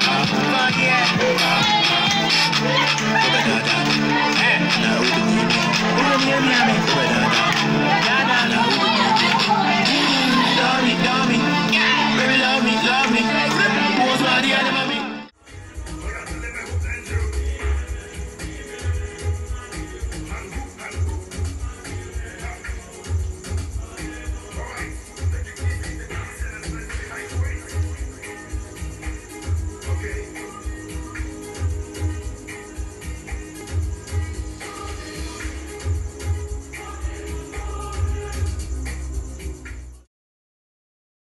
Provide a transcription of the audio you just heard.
Fuck yeah.